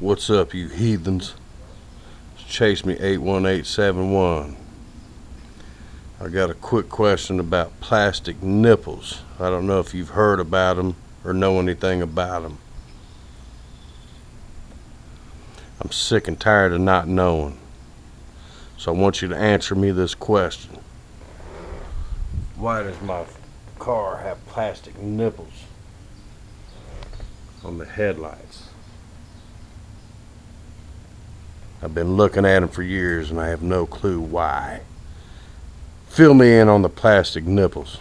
What's up, you heathens? Chase me 81871. I got a quick question about plastic nipples. I don't know if you've heard about them or know anything about them. I'm sick and tired of not knowing. So I want you to answer me this question. Why does my car have plastic nipples on the headlights? I've been looking at them for years and I have no clue why. Fill me in on the plastic nipples.